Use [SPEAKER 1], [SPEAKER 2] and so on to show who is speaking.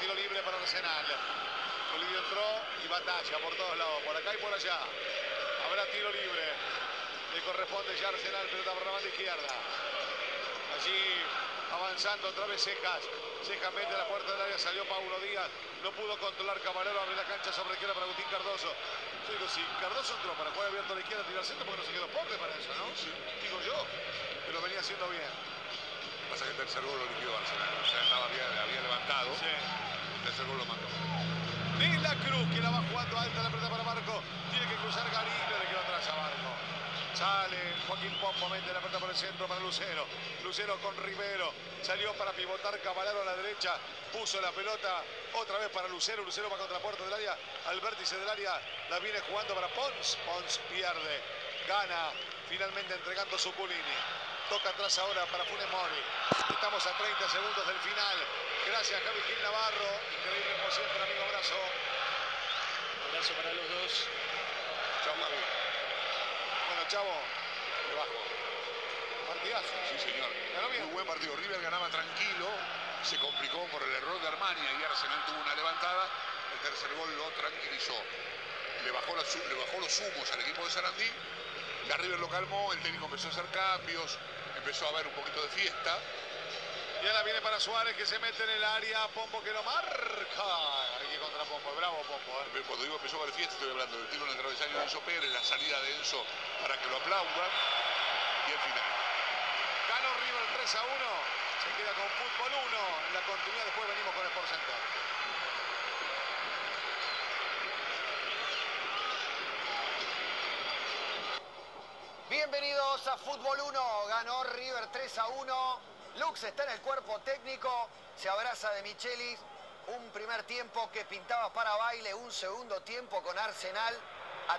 [SPEAKER 1] tiro libre para Arsenal. Olivier entró y batalla por todos lados, por acá y por allá. Habrá tiro libre. Le corresponde ya Arsenal, pelota por la banda izquierda. Allí avanzando otra vez Secas. Secas mete a la puerta del área, salió Paulo Díaz. No pudo controlar Camarero, abre la cancha sobre izquierda para Agustín Cardoso. Yo digo, si Cardoso entró para jugar abierto a la izquierda, tirar centro, porque no se quedó pobre para eso, ¿no? Digo yo, que lo venía haciendo bien.
[SPEAKER 2] Pasa que el tercer gol lo liquidó Arsenal. O sea, estaba bien, había levantado.
[SPEAKER 1] Sí.
[SPEAKER 2] El tercer gol lo mandó.
[SPEAKER 1] De la Cruz que la va jugando alta la pelota para Marco. Tiene que cruzar Garillo, le quedó atrás a Marco. Sale Joaquín Pombo, mete la pelota por el centro para Lucero. Lucero con Rivero. Salió para pivotar Cavalaro a la derecha. Puso la pelota otra vez para Lucero. Lucero va contra la puerta del área. Al vértice del área la viene jugando para Pons. Pons pierde. Gana finalmente entregando su Pulini. Toca atrás ahora para Funes Mori. Estamos a 30 segundos del final. Gracias Javi Gil Navarro. Increíble Abrazo
[SPEAKER 3] para los dos.
[SPEAKER 2] Chau, Javi.
[SPEAKER 1] Bueno, chavo. bajo. Partidazo.
[SPEAKER 2] Sí, señor.
[SPEAKER 1] Ganó bien.
[SPEAKER 2] Muy buen partido. River ganaba tranquilo. Se complicó por el error de Armani y Arsenal tuvo una levantada. El tercer gol lo tranquilizó. Le bajó, la le bajó los humos al equipo de Sarandí. La River lo calmó. El técnico empezó a hacer cambios. Empezó a haber un poquito de fiesta.
[SPEAKER 1] Y ahora viene para Suárez que se mete en el área. Pombo que lo marca. Aquí contra Pombo. Bravo Pombo. ¿eh?
[SPEAKER 2] Cuando digo empezó a haber fiesta, estoy hablando del tiro en el travesaño de Enzo Pérez, la salida de Enzo para que lo aplaudan y el final.
[SPEAKER 1] Ganó River 3 a 1. Se queda con fútbol 1. En la continuidad después venimos con Sport Center.
[SPEAKER 4] Bienvenidos a Fútbol 1. Ganó River 3 a 1. Lux está en el cuerpo técnico. Se abraza de Michelis. Un primer tiempo que pintaba para baile. Un segundo tiempo con Arsenal. A